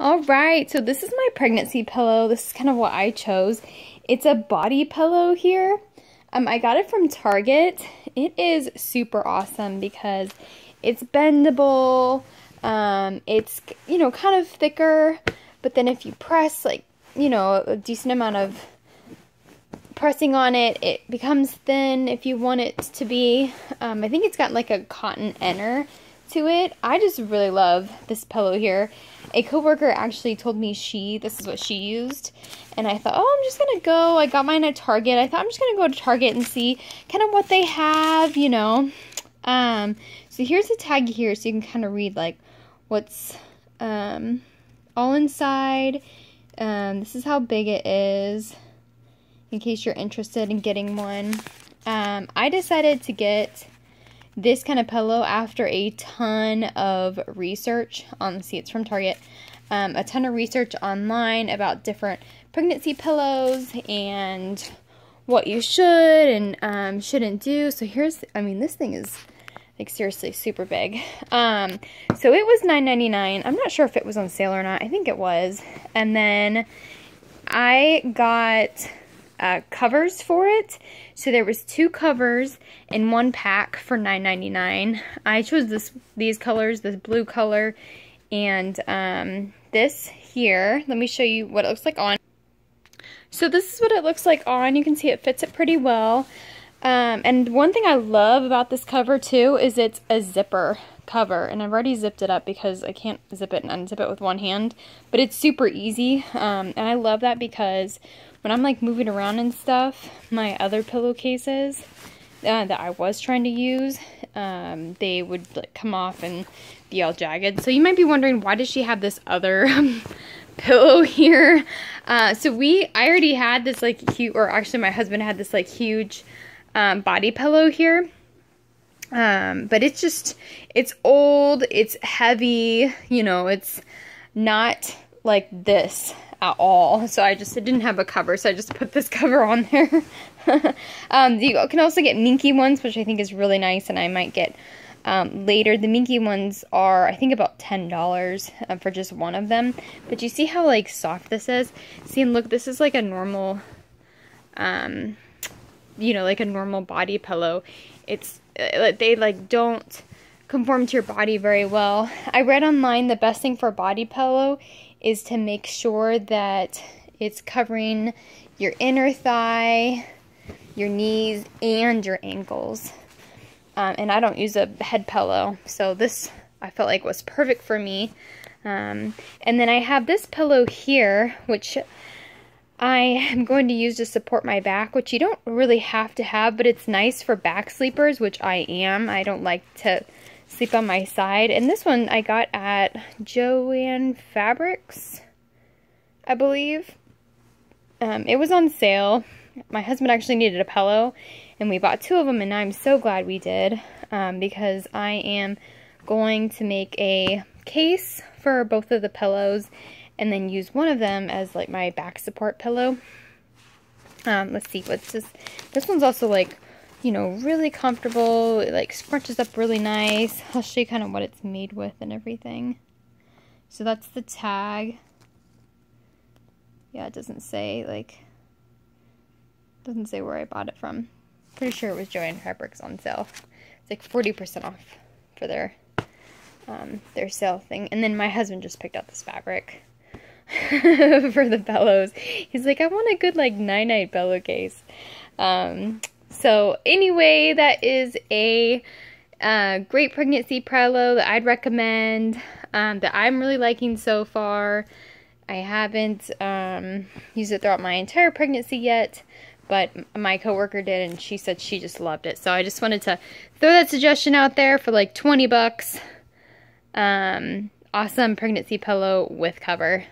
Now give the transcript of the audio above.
All right, so this is my pregnancy pillow. This is kind of what I chose. It's a body pillow here. Um, I got it from Target. It is super awesome because it's bendable. Um, it's, you know, kind of thicker, but then if you press, like, you know, a decent amount of pressing on it, it becomes thin if you want it to be. Um, I think it's got like a cotton inner to it. I just really love this pillow here. A coworker actually told me she, this is what she used. And I thought, oh, I'm just going to go. I got mine at Target. I thought I'm just going to go to Target and see kind of what they have, you know. Um, so here's a tag here so you can kind of read like what's um, all inside. Um, this is how big it is in case you're interested in getting one. Um, I decided to get this kind of pillow after a ton of research on, see it's from Target, um, a ton of research online about different pregnancy pillows and what you should and um, shouldn't do. So here's, I mean, this thing is like seriously super big. Um, so it was $9.99. I'm not sure if it was on sale or not. I think it was. And then I got uh, covers for it. So there was two covers in one pack for $9.99. I chose this these colors, this blue color and um, this here. Let me show you what it looks like on. So this is what it looks like on. You can see it fits it pretty well. Um, and one thing I love about this cover too is it's a zipper cover and I've already zipped it up because I can't zip it and unzip it with one hand but it's super easy um, and I love that because when I'm like moving around and stuff, my other pillowcases uh, that I was trying to use, um, they would like come off and be all jagged. So you might be wondering, why does she have this other pillow here? Uh, so we, I already had this like cute, or actually my husband had this like huge um, body pillow here. Um, but it's just, it's old, it's heavy, you know, it's not like this at all. So I just didn't have a cover, so I just put this cover on there. um, you can also get minky ones, which I think is really nice, and I might get um, later. The minky ones are, I think, about $10 uh, for just one of them. But you see how, like, soft this is? See, and look, this is like a normal, um, you know, like a normal body pillow. It's, uh, they, like, don't conform to your body very well. I read online the best thing for a body pillow is to make sure that it's covering your inner thigh, your knees, and your ankles. Um, and I don't use a head pillow, so this I felt like was perfect for me. Um, and then I have this pillow here, which I am going to use to support my back, which you don't really have to have, but it's nice for back sleepers, which I am. I don't like to sleep on my side. And this one I got at Joann Fabrics, I believe. Um, it was on sale. My husband actually needed a pillow, and we bought two of them, and I'm so glad we did, um, because I am going to make a case for both of the pillows, and then use one of them as like my back support pillow. Um, let's see, what's this? This one's also like you know, really comfortable. It like scrunches up really nice. I'll show you kind of what it's made with and everything. So that's the tag. Yeah, it doesn't say like, doesn't say where I bought it from. Pretty sure it was Joann Fabrics on sale. It's like 40% off for their, um, their sale thing. And then my husband just picked out this fabric for the bellows. He's like, I want a good like nine night bellow case. Um, so anyway, that is a uh, great pregnancy pillow that I'd recommend um, that I'm really liking so far. I haven't um, used it throughout my entire pregnancy yet, but my coworker did and she said she just loved it. So I just wanted to throw that suggestion out there for like 20 bucks. Um, awesome pregnancy pillow with cover.